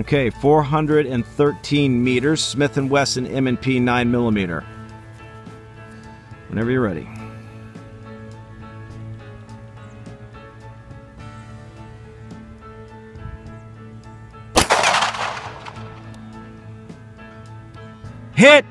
Okay, 413 meters, Smith & Wesson M&P 9 millimeter. Whenever you're ready. Hit!